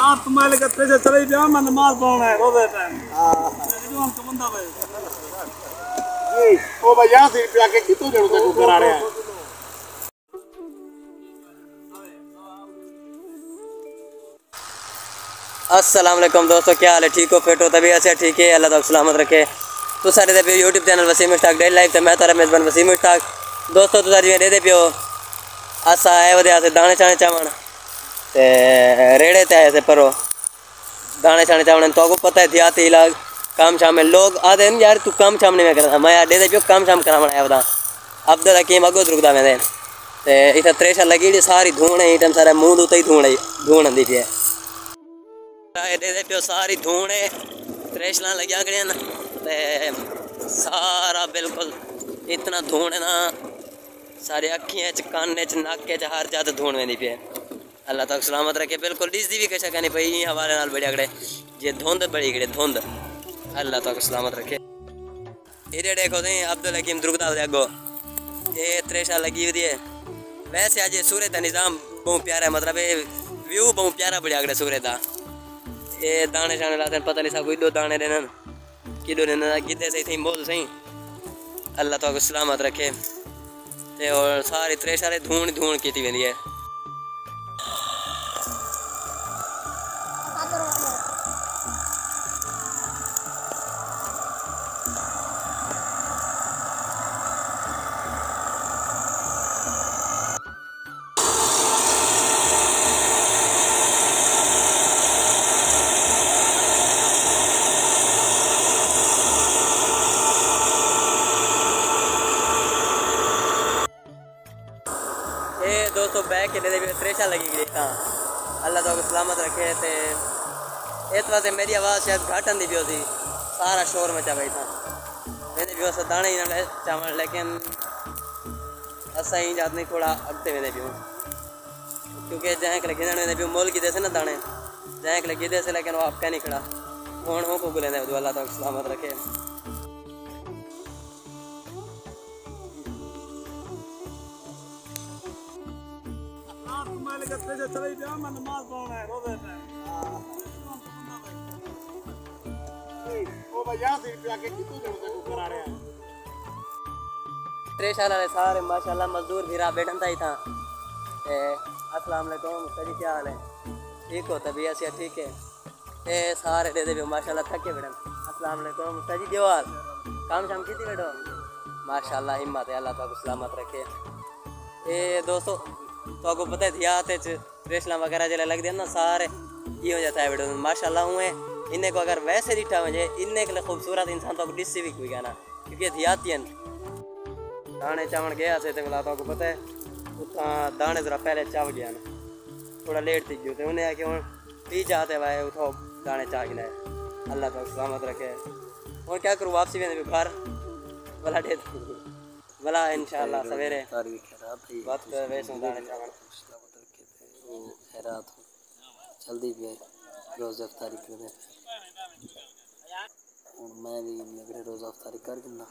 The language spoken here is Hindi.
आप तुम्हारे लिए पैसे चले जाओ, मैं नमाज़ पढ़ना है रोज़े टाइम। हाँ तो बंदा भाई जी ओ भाई यहाँ से रुपया के कितो जड़ तक करा रहे हैं असलम दोस्तों, क्या हाल है? ठीक हो, फिट हो तभी ऐसे ठीक है, अल्लाह तब सलामत रखे। तो सारे दे पे YouTube channel Waseem stock daily life से मैं तारा मेजबान वसीम स्टाक दोस्तों तुसारी दे दे पियो। अस आए वो दे दाने चाने चावान ते रेड़े ते ऐसे परो दाने छाने चावने तो आपको पता है दिया तेला काम शाम में लोग आते हैं यार, तू काम शाम नहीं तो मैं करता मैं यार दे दे जो काम शाम करा मैं बता अब तो हकीम अगो रुकदा मैं ते इतना त्रेशा लगी सारी धूण है टाइम सारा मूड उत ही धूण है धूण आंदी पी दे दे सारी धूण है त्रेशला लगिया ते सारा बिल्कुल इतना धूण है ना, सारी अखियाँ च, कान च, नाके च, हर जात धूण पी है अल्लाह तक सलामत रखे। बिल्कुल इसकी भी कशा कहनी पई हवाले नाल बड़े अगड़े जे धुंध बड़ी अगड़े धुंध अल्लाह तक सलामत रखे। इधर देखो तुम अब्दुल हकीम द्रुगदा दे अगो ये त्रेशा लगी हुई है वैसे अज सूर्य का निज़ाम बहुत प्यारा मतलब ये व्यू बहुत प्यारा बड़े अगड़े सूर्य का ये दाने शाने लाते पता नहीं सब इदो दाने देने किदो देने गिद्धे सही थी बोल सही अल्लाह तक सलामत रखे। ते और सारी त्रेशा धूण धूण की वेंदी है दोस्तों बैग के दे त्रेशा लगी गई। हाँ। अल्लाह तो सलामत रखे ते। इस वास्ते मेरी आवाज़ शायद घट आती पियो थी सारा शोर मचा पई था मैंने पियो अस दाने ही चावल, लेकिन असां ही जात थोड़ा अॻिते वेंदे पियूं क्योंकि जैक लगे जाने वेंदे पियूं मोल कीधे से न दाने। जैक लगे दे से लेकिन वो आपका नहीं खड़ा। हुण हो को बुलेंदे अल्लाह तो सलामत रखे। जत्थे जो चले जा मैं नमाज़ पढ़ना है रोज़े पे ओ भैया से रुपया के कितने जन तक करा रहे हैं त्रे साल वाले सारे माशाल्लाह मजदूर भीरा बैठन था ही था ए अस्सलाम वालेकुम सर क्या हाल है ठीक हो तबीयत से ठीक है ए सारे दे दे माशाल्लाह थके बैठन अस्सलाम वालेकुम सर जी देवाल काम शाम की थी बैठो माशाल्लाह हिम्मत है अल्लाह ताला सलामत रखे ए दोस्तों तो आपको पता है च रेशला वगैरह जले लग दिया ना, सारे ये हो जाता है बैठो माशाल्लाह हुए इन्हें को अगर वैसे दिखा मुझे इन्हें के लिए खूबसूरत इंसान तो आपको डिस्सी भी कोई गाना क्योंकि देहाती दाने चावण गया से ते मिला तो पता है, उतना दाने जरा पहले चाव गया ना। थोड़ा लेट थी गयो, ते उन्हें आके हुन पी जाते भाई उठो दाने चाह गिना अल्लाह तो सलामत रखे। और क्या करूँ, वापसी में घर भला डे भला इंशाल्लाह सवेरे। वक्त वैसे थे वो खैरात हो। जल्दी भी रोज़ अफ्तारी कर दे और मैं भी रहा रोज़ अफ्तारी कर दूँगा